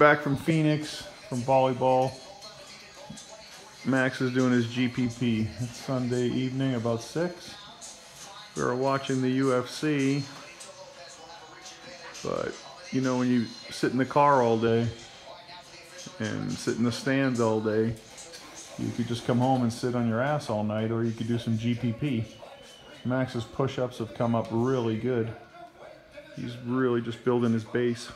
back from Phoenix from volleyball. Max is doing his GPP. It's Sunday evening, about 6. We are watching the UFC. But, you know, when you sit in the car all day and sit in the stands all day, you could just come home and sit on your ass all night, or you could do some GPP. Max's push-ups have come up really good. He's really just building his base.